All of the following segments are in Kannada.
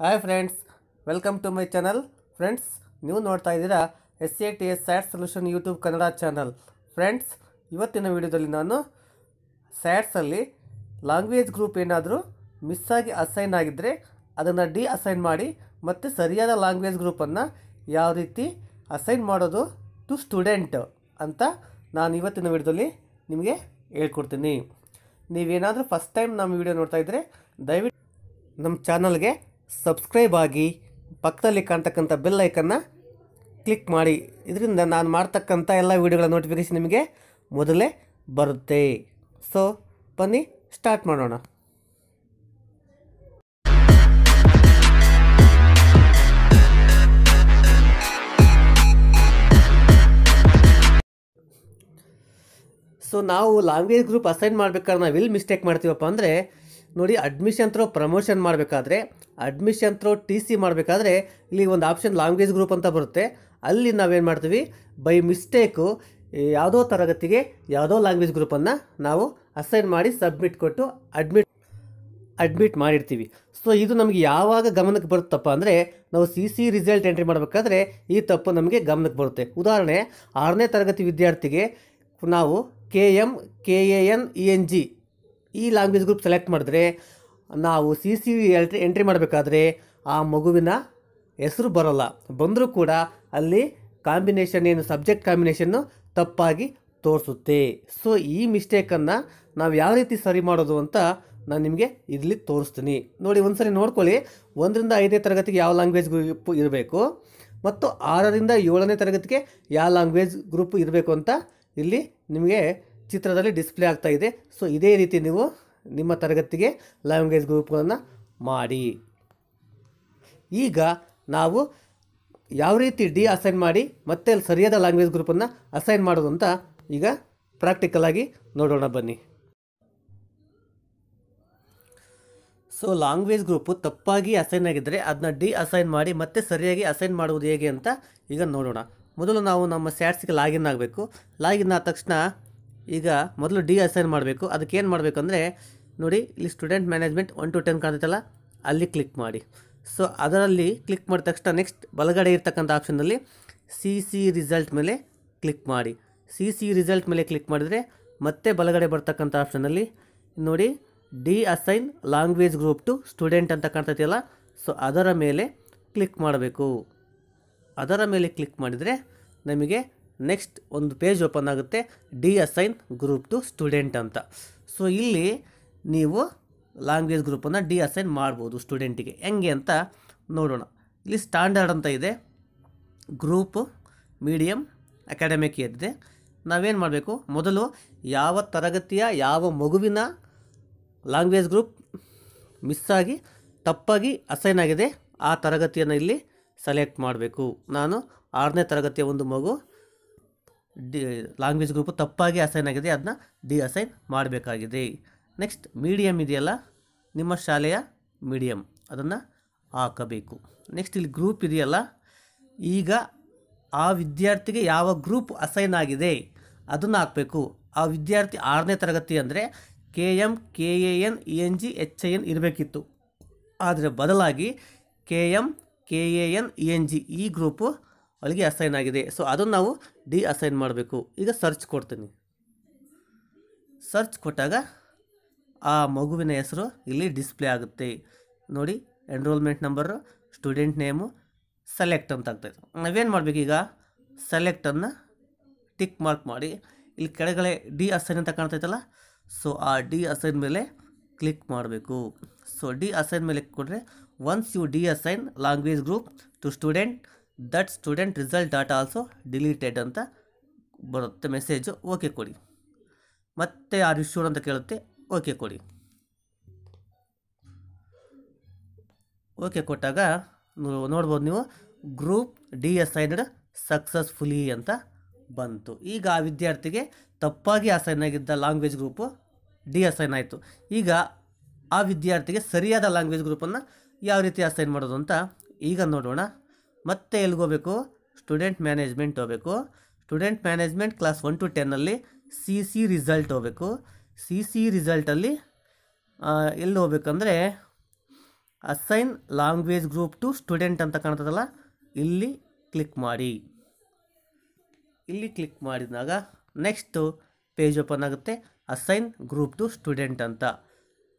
Hi friends welcome to my channel friends ನೀವು ನೋಡ್ತಾ ಇದ್ದೀರಾ S A T S SAT solution YouTube Kannada channel friends ಇವತ್ತಿನ ವಿಡಿಯೋದಲ್ಲಿ ನಾನು ಸ್ಯಾಟ್ಸಲ್ಲಿ ಲ್ಯಾಂಗ್ವೇಜ್ ಗ್ರೂಪ್ ಏನಾದರೂ ಮಿಸ್ ಆಗಿ ಅಸೈನ್ ಆಗಿದ್ದರೆ ಅದನ್ನು ಡಿ ಅಸೈನ್ ಮಾಡಿ ಮತ್ತು ಸರಿಯಾದ ಲ್ಯಾಂಗ್ವೇಜ್ ಗ್ರೂಪನ್ನು ಯಾವ ರೀತಿ ಅಸೈನ್ ಮಾಡೋದು ಟು ಸ್ಟೂಡೆಂಟ್ ಅಂತ ನಾನು ಇವತ್ತಿನ ವಿಡಿಯೋದಲ್ಲಿ ನಿಮಗೆ ಹೇಳ್ಕೊಡ್ತೀನಿ. ನೀವೇನಾದರೂ ಫಸ್ಟ್ ಟೈಮ್ ನಮ್ಮ ವಿಡಿಯೋ ನೋಡ್ತಾ ಇದ್ದರೆ ದಯವಿಟ್ಟು ನಮ್ಮ ಚಾನಲ್ಗೆ ಸಬ್ಸ್ಕ್ರೈಬ್ ಆಗಿ ಪಕ್ಕದಲ್ಲಿ ಕಾಣ್ತಕ್ಕಂಥ ಬೆಲ್ ಐಕನ್ನ ಕ್ಲಿಕ್ ಮಾಡಿ. ಇದರಿಂದ ನಾನು ಮಾಡ್ತಕ್ಕಂಥ ಎಲ್ಲ ವೀಡಿಯೋಗಳ ನೋಟಿಫಿಕೇಶನ್ ನಿಮಗೆ ಮೊದಲೇ ಬರುತ್ತೆ. ಸೊ ಬನ್ನಿ ಸ್ಟಾರ್ಟ್ ಮಾಡೋಣ. ಸೊ ನಾವು ಲ್ಯಾಂಗ್ವೇಜ್ ಗ್ರೂಪ್ ಅಸೈನ್ ಮಾಡ್ಬೇಕಾದ್ರೆ ನಾವು ಎಲ್ಲಿ ಮಿಸ್ಟೇಕ್ ಮಾಡ್ತೀವಪ್ಪ ಅಂದರೆ ನೋಡಿ ಅಡ್ಮಿಷನ್ ತ್ರೋ ಪ್ರಮೋಷನ್ ಮಾಡಬೇಕಾದ್ರೆ ಅಡ್ಮಿಷನ್ ತ್ರೋ ಟಿ ಸಿ ಮಾಡಬೇಕಾದ್ರೆ, ಇಲ್ಲಿ ಒಂದು ಆಪ್ಷನ್ ಲ್ಯಾಂಗ್ವೇಜ್ ಗ್ರೂಪ್ ಅಂತ ಬರುತ್ತೆ. ಅಲ್ಲಿ ನಾವೇನು ಮಾಡ್ತೀವಿ? ಬೈ ಮಿಸ್ಟೇಕು ಯಾವುದೋ ತರಗತಿಗೆ ಯಾವುದೋ ಲ್ಯಾಂಗ್ವೇಜ್ ಗ್ರೂಪನ್ನು ನಾವು ಅಸೈನ್ ಮಾಡಿ ಸಬ್ಮಿಟ್ ಕೊಟ್ಟು ಅಡ್ಮಿಟ್ ಅಡ್ಮಿಟ್ ಮಾಡಿರ್ತೀವಿ. ಸೊ ಇದು ನಮಗೆ ಯಾವಾಗ ಗಮನಕ್ಕೆ ಬರುತ್ತಪ್ಪ ಅಂದರೆ, ನಾವು ಸಿ ಸಿ ರಿಸಲ್ಟ್ ಎಂಟ್ರಿ ಮಾಡಬೇಕಾದ್ರೆ ಈ ತಪ್ಪು ನಮಗೆ ಗಮನಕ್ಕೆ ಬರುತ್ತೆ. ಉದಾಹರಣೆ, ಆರನೇ ತರಗತಿ ವಿದ್ಯಾರ್ಥಿಗೆ ನಾವು K M K A N E N G ಈ ಲ್ಯಾಂಗ್ವೇಜ್ ಗ್ರೂಪ್ ಸೆಲೆಕ್ಟ್ ಮಾಡಿದ್ರೆ ನಾವು ಸಿ ಸಿ ಎಂಟ್ರಿ ಎಂಟ್ರಿ ಮಾಡಬೇಕಾದ್ರೆ ಆ ಮಗುವಿನ ಹೆಸರು ಬರೋಲ್ಲ. ಬಂದರೂ ಕೂಡ ಅಲ್ಲಿ ಕಾಂಬಿನೇಷನ್ ಏನು ಸಬ್ಜೆಕ್ಟ್ ಕಾಂಬಿನೇಷನ್ನು ತಪ್ಪಾಗಿ ತೋರಿಸುತ್ತೆ. ಸೊ ಈ ಮಿಸ್ಟೇಕನ್ನು ನಾವು ಯಾವ ರೀತಿ ಸರಿ ಮಾಡೋದು ಅಂತ ನಾನು ನಿಮಗೆ ಇಲ್ಲಿ ತೋರಿಸ್ತೀನಿ. ನೋಡಿ, ಒಂದ್ಸರಿ ನೋಡ್ಕೊಳ್ಳಿ. ಒಂದರಿಂದ ಐದನೇ ತರಗತಿಗೆ ಯಾವ ಲ್ಯಾಂಗ್ವೇಜ್ ಗ್ರೂಪ್ ಇರಬೇಕು? ಮತ್ತು ಆರರಿಂದ ಏಳನೇ ತರಗತಿಗೆ ಯಾವ ಲ್ಯಾಂಗ್ವೇಜ್ ಗ್ರೂಪ್ ಇರಬೇಕು ಅಂತ ಇಲ್ಲಿ ನಿಮಗೆ ಚಿತ್ರದಲ್ಲಿ ಡಿಸ್ಪ್ಲೇ ಆಗ್ತಾ ಇದೆ. ಸೊ ಇದೇ ರೀತಿ ನೀವು ನಿಮ್ಮ ತರಗತಿಗೆ ಲ್ಯಾಂಗ್ವೇಜ್ ಗ್ರೂಪ್ಗಳನ್ನು ಮಾಡಿ. ಈಗ ನಾವು ಯಾವ ರೀತಿ ಡಿ ಅಸೈನ್ ಮಾಡಿ ಮತ್ತೆ ಸರಿಯಾದ ಲ್ಯಾಂಗ್ವೇಜ್ ಗ್ರೂಪನ್ನು ಅಸೈನ್ ಮಾಡೋದು ಅಂತ ಈಗ ಪ್ರಾಕ್ಟಿಕಲಾಗಿ ನೋಡೋಣ ಬನ್ನಿ. ಸೊ ಲ್ಯಾಂಗ್ವೇಜ್ ಗ್ರೂಪು ತಪ್ಪಾಗಿ ಅಸೈನ್ ಆಗಿದ್ದರೆ ಅದನ್ನ ಡಿ ಅಸೈನ್ ಮಾಡಿ ಮತ್ತೆ ಸರಿಯಾಗಿ ಅಸೈನ್ ಮಾಡುವುದು ಹೇಗೆ ಅಂತ ಈಗ ನೋಡೋಣ. ಮೊದಲು ನಾವು ನಮ್ಮ ಸ್ಯಾಟ್ಸ್ಗೆ ಲಾಗಿನ್ ಆಗಬೇಕು. ಲಾಗಿನ್ ಆದ ತಕ್ಷಣ ಈಗ ಮೊದಲು ಡಿ ಅಸೈನ್ ಮಾಡಬೇಕು. ಅದಕ್ಕೆ ಏನು ಮಾಡಬೇಕು ಅಂದರೆ, ನೋಡಿ, ಇಲ್ಲಿ student management one to ten ಕಾಣ್ತೈತಲ್ಲ, ಅಲ್ಲಿ ಕ್ಲಿಕ್ ಮಾಡಿ. ಸೊ ಅದರಲ್ಲಿ ಕ್ಲಿಕ್ ಮಾಡಿದ ತಕ್ಷಣ ನೆಕ್ಸ್ಟ್ ಬಲಗಡೆ ಇರ್ತಕ್ಕಂಥ ಆಪ್ಷನ್ನಲ್ಲಿ ಸಿ ಸಿ ರಿಸಲ್ಟ್ ಮೇಲೆ ಕ್ಲಿಕ್ ಮಾಡಿ. ಸಿ ಸಿ ರಿಸಲ್ಟ್ ಮೇಲೆ ಕ್ಲಿಕ್ ಮಾಡಿದರೆ ಮತ್ತೆ ಬಲಗಡೆ ಬರ್ತಕ್ಕಂಥ ಆಪ್ಷನಲ್ಲಿ ನೋಡಿ deassign language group to student ಅಂತ ಕಾಣ್ತೈತಿಯಲ್ಲ ಸೊ ಅದರ ಮೇಲೆ ಕ್ಲಿಕ್ ಮಾಡಬೇಕು. ಅದರ ಮೇಲೆ ಕ್ಲಿಕ್ ಮಾಡಿದರೆ ನಮಗೆ ನೆಕ್ಸ್ಟ್ ಒಂದು ಪೇಜ್ ಓಪನ್ ಆಗುತ್ತೆ. D assign group to student ಅಂತ. ಸೊ ಇಲ್ಲಿ ನೀವು ಲ್ಯಾಂಗ್ವೇಜ್ ಗ್ರೂಪನ್ನು ಡಿ ಅಸೈನ್ ಮಾಡ್ಬೋದು ಸ್ಟೂಡೆಂಟಿಗೆ ಹೆಂಗೆ ಅಂತ ನೋಡೋಣ. ಇಲ್ಲಿ ಸ್ಟ್ಯಾಂಡರ್ಡ್ ಅಂತ ಇದೆ. ಗ್ರೂಪ್ ಮೀಡಿಯಮ್ ಅಕಾಡೆಮಿಕ್ ಇದೆ ನಾವೇನು ಮಾಡಬೇಕು? ಮೊದಲು ಯಾವ ತರಗತಿಯ, ಯಾವ ಮಗುವಿನ ಲ್ಯಾಂಗ್ವೇಜ್ ಗ್ರೂಪ್ ಮಿಸ್ ಆಗಿ, ತಪ್ಪಾಗಿ ಅಸೈನ್ ಆಗಿದೆ, ಆ ತರಗತಿಯನ್ನು ಇಲ್ಲಿ ಸೆಲೆಕ್ಟ್ ಮಾಡಬೇಕು. ನಾನು ಆರನೇ ತರಗತಿಯ ಒಂದು ಮಗು ಡಿ ಲ್ಯಾಂಗ್ವೇಜ್ ಗ್ರೂಪು ತಪ್ಪಾಗಿ ಅಸೈನ್ ಆಗಿದೆ ಅದನ್ನ ಡಿ ಅಸೈನ್ ಮಾಡಬೇಕಾಗಿದೆ. ನೆಕ್ಸ್ಟ್ ಮೀಡಿಯಮ್ ಇದೆಯಲ್ಲ? ನಿಮ್ಮ ಶಾಲೆಯ ಮೀಡಿಯಮ್ ಅದನ್ನು ಹಾಕಬೇಕು. ನೆಕ್ಸ್ಟ್ ಇಲ್ಲಿ ಗ್ರೂಪ್ ಇದೆಯಲ್ಲ? ಈಗ ಆ ವಿದ್ಯಾರ್ಥಿಗೆ ಯಾವ ಗ್ರೂಪ್ ಅಸೈನ್ ಆಗಿದೆ, ಅದನ್ನು ಹಾಕಬೇಕು. ಆ ವಿದ್ಯಾರ್ಥಿ ಆರನೇ ತರಗತಿ ಅಂದರೆ K M K A N E N G H I N ಇರಬೇಕಿತ್ತು. ಆದರೆ ಬದಲಾಗಿ K M K A N E N G ಈ ಗ್ರೂಪು ಅವಳಿಗೆ ಅಸೈನ್ ಆಗಿದೆ. ಸೊ ಅದನ್ನು ನಾವು ಡಿ ಅಸೈನ್ ಮಾಡಬೇಕು. ಈಗ ಸರ್ಚ್ ಕೊಡ್ತೀನಿ. ಸರ್ಚ್ ಕೊಟ್ಟಾಗ ಆ ಮಗುವಿನ ಹೆಸರು ಇಲ್ಲಿ ಡಿಸ್ಪ್ಲೇ ಆಗುತ್ತೆ. ನೋಡಿ enrolment number student name select ಅಂತ ಆಗ್ತಾಯಿತ್ತು ನಾವೇನು ಮಾಡಬೇಕೀಗ ಸೆಲೆಕ್ಟನ್ನು ಟಿಕ್ ಮಾರ್ಕ್ ಮಾಡಿ. ಇಲ್ಲಿ ಕೆಳಗಡೆ ಡಿ ಅಸೈನ್ ಅಂತ ಕಾಣ್ತೈತಲ್ಲ ಸೊ ಆ ಡಿ ಅಸೈನ್ ಮೇಲೆ ಕ್ಲಿಕ್ ಮಾಡಬೇಕು. ಸೊ ಡಿ ಅಸೈನ್ ಮೇಲೆ ಕೊಟ್ಟರೆ once you deassign language group to student that student result data also deleted ಅಂತ ಬರುತ್ತೆ ಮೆಸೇಜು ಓಕೆ ಕೊಡಿ. ಮತ್ತೆ ಆರ್ ಯು ಅಂತ ಕೇಳುತ್ತೆ ಓಕೆ ಕೊಡಿ. ಓಕೆ ಕೊಟ್ಟಾಗ ನೋಡ್ಬೋದು ನೀವು ಗ್ರೂಪ್ ಡಿ ಅಸೈನ್ಡ್ ಸಕ್ಸಸ್ಫುಲಿ ಅಂತ ಬಂತು. ಈಗ ಆ ವಿದ್ಯಾರ್ಥಿಗೆ ತಪ್ಪಾಗಿ ಅಸೈನ್ ಆಗಿದ್ದ ಲ್ಯಾಂಗ್ವೇಜ್ ಗ್ರೂಪು ಡಿ ಅಸೈನ್ ಆಯಿತು. ಈಗ ಆ ವಿದ್ಯಾರ್ಥಿಗೆ ಸರಿಯಾದ ಲ್ಯಾಂಗ್ವೇಜ್ ಗ್ರೂಪನ್ನು ಯಾವ ರೀತಿ ಅಸೈನ್ ಮಾಡೋದು ಅಂತ ಈಗ ನೋಡೋಣ. ಮತ್ತೆ ಎಲ್ಲಿಗೋಗ್ಬೇಕು ಸ್ಟೂಡೆಂಟ್ ಮ್ಯಾನೇಜ್ಮೆಂಟ್ ಹೋಗಬೇಕು. Student management class one to ಟೆನ್ನಲ್ಲಿ C C result ಹೋಗಬೇಕು. ಸಿ ಸಿ ರಿಸಲ್ಟಲ್ಲಿ ಎಲ್ಲಿ ಹೋಗ್ಬೇಕಂದ್ರೆ assign language group to student ಅಂತ ಕಾಣ್ತದಲ್ಲ, ಇಲ್ಲಿ ಕ್ಲಿಕ್ ಮಾಡಿ. ಇಲ್ಲಿ ಕ್ಲಿಕ್ ಮಾಡಿದಾಗ ನೆಕ್ಸ್ಟು ಪೇಜ್ ಓಪನ್ ಆಗುತ್ತೆ, ಅಸೈನ್ ಗ್ರೂಪ್ ಟು ಸ್ಟೂಡೆಂಟ್ ಅಂತ.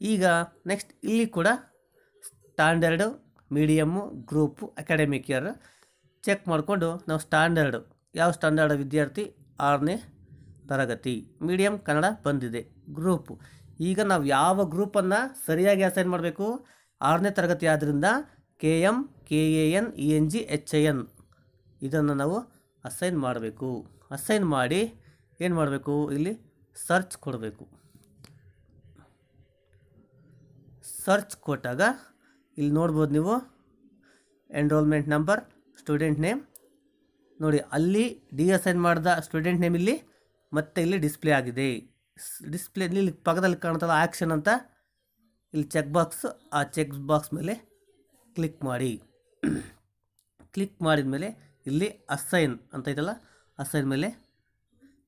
ಈಗ ನೆಕ್ಸ್ಟ್ ಇಲ್ಲಿ ಕೂಡ standard medium, group, academic year check ಮಾಡಿಕೊಂಡು ನಾವು ಸ್ಟ್ಯಾಂಡರ್ಡು, ಯಾವ ಸ್ಟ್ಯಾಂಡರ್ಡ್ ವಿದ್ಯಾರ್ಥಿ ಆರನೇ ತರಗತಿ. ಮೀಡಿಯಮ್ ಕನ್ನಡ ಬಂದಿದೆ. ಗ್ರೂಪು. ಈಗ ನಾವು ಯಾವ ಗ್ರೂಪನ್ನು ಸರಿಯಾಗಿ ಅಸೈನ್ ಮಾಡಬೇಕು? ಆರನೇ ತರಗತಿ ಆದ್ದರಿಂದ K M K A N, E N G, H I N ಇದನ್ನು ನಾವು ಅಸೈನ್ ಮಾಡಬೇಕು. ಅಸೈನ್ ಮಾಡಿ ಏನು ಮಾಡಬೇಕು? ಇಲ್ಲಿ ಸರ್ಚ್ ಕೊಡಬೇಕು. ಸರ್ಚ್ ಕೊಟ್ಟಾಗ ಇಲ್ಲಿ ನೋಡ್ಬೋದು ನೀವು ಎನ್ರೋಲ್ಮೆಂಟ್ ನಂಬರ್ ಸ್ಟೂಡೆಂಟ್ ನೇಮ್ ನೋಡಿ, ಅಲ್ಲಿ ಡಿ ಅಸೈನ್ ಮಾಡಿದ ಸ್ಟೂಡೆಂಟ್ ನೇಮ್ ಇಲ್ಲಿ, ಮತ್ತೆ ಇಲ್ಲಿ ಡಿಸ್ಪ್ಲೇ ಆಗಿದೆ. ಡಿಸ್ಪ್ಲೇ ಇಲ್ಲಿ ಪಕ್ಕದಲ್ಲಿ ಕಾಣ್ತದ ಆ್ಯಕ್ಷನ್ ಅಂತ. ಇಲ್ಲಿ ಚೆಕ್ ಬಾಕ್ಸ್ ಆ ಚೆಕ್ ಬಾಕ್ಸ್ ಮೇಲೆ ಕ್ಲಿಕ್ ಮಾಡಿ. ಕ್ಲಿಕ್ ಮಾಡಿದ ಮೇಲೆ ಇಲ್ಲಿ ಅಸೈನ್ ಅಂತ ಇದೆಯಲ್ಲ ಅಸೈನ್ ಮೇಲೆ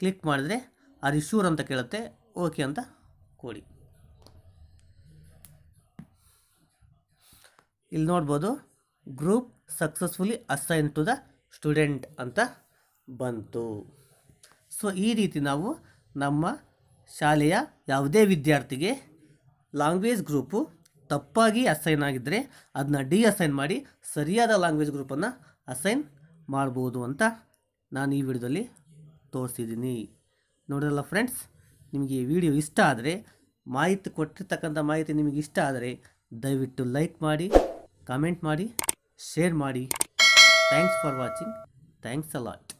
ಕ್ಲಿಕ್ ಮಾಡಿದರೆ ಆರ್ ಇಶ್ಯೂರ್ ಅಂತ ಕೇಳುತ್ತೆ. ಓಕೆ ಅಂತ ಕೊಡಿ. ಇಲ್ಲಿ ನೋಡ್ಬೋದು group successfully assign to the student ಅಂತ ಬಂತು. ಸೊ ಈ ರೀತಿ ನಾವು ನಮ್ಮ ಶಾಲೆಯ ಯಾವುದೇ ವಿದ್ಯಾರ್ಥಿಗೆ ಲ್ಯಾಂಗ್ವೇಜ್ ಗ್ರೂಪು ತಪ್ಪಾಗಿ ಅಸೈನ್ ಆಗಿದ್ದರೆ ಅದನ್ನ ಡಿ ಅಸೈನ್ ಮಾಡಿ ಸರಿಯಾದ ಲ್ಯಾಂಗ್ವೇಜ್ ಗ್ರೂಪನ್ನು ಅಸೈನ್ ಮಾಡ್ಬೋದು ಅಂತ ನಾನು ಈ ವಿಡಿಯೋದಲ್ಲಿ ತೋರಿಸಿದ್ದೀನಿ. ನೋಡಿರಲ್ಲ ಫ್ರೆಂಡ್ಸ್ ನಿಮಗೆ ಈ ವಿಡಿಯೋ ಇಷ್ಟ ಆದರೆ ಮಾಹಿತಿ ಕೊಟ್ಟಿರ್ತಕ್ಕಂಥ ಮಾಹಿತಿ ನಿಮಗೆ ಇಷ್ಟ ಆದರೆ ದಯವಿಟ್ಟು ಲೈಕ್ ಮಾಡಿ ಕಾಮೆಂಟ್ ಮಾಡಿ ಶೇರ್ ಮಾಡಿ. Thanks for watching thanks a lot